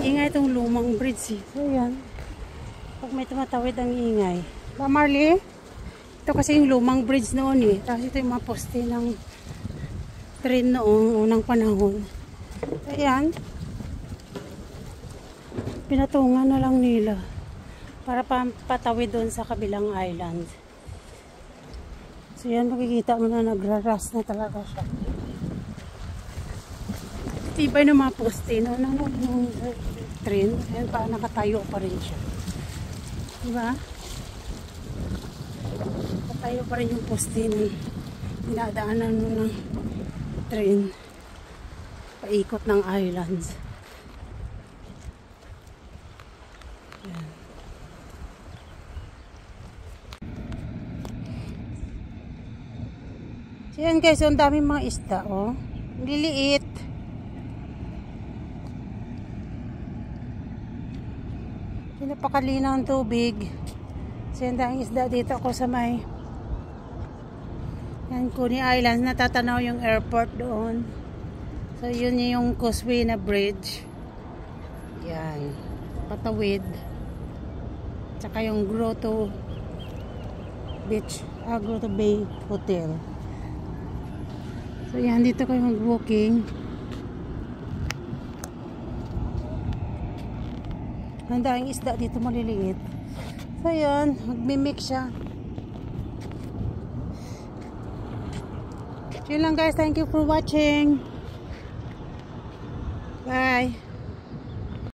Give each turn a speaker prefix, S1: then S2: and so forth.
S1: Ingay itong lumang bridge eh. So yan. Pag may tumatawid ang ingay. Ba Marley? Ito kasi yung lumang bridge noon eh. Tapos ito yung mga poste ng train noong unang panahon. Ayan. Pinatungan na lang nila. Para pa patawid doon sa kabilang island. So yan, makikita mo na nagraras na talaga siya. Tibay ng mga poste no, ng, ng train. Ayan pa, nakatayo pa rin siya. Diba? Nakatayo pa rin yung poste ng dinadaanan ng train. Paikot ng islands. Yan guys, ang daming mga isda, oh. Liliit. Pinapakalinaw ang tubig. So yan daming isda dito ako sa may yan, Coney Island. Natatanaw yung airport doon. So yun yung causeway na bridge. Yan. Patawid. Tsaka yung Grotto Beach, ah, Grotto Bay Hotel. So yan, dito kayo mag-walking. Ang daming isda dito maliliit. So yan, magmimix siya. Yun lang guys, thank you for watching. Bye.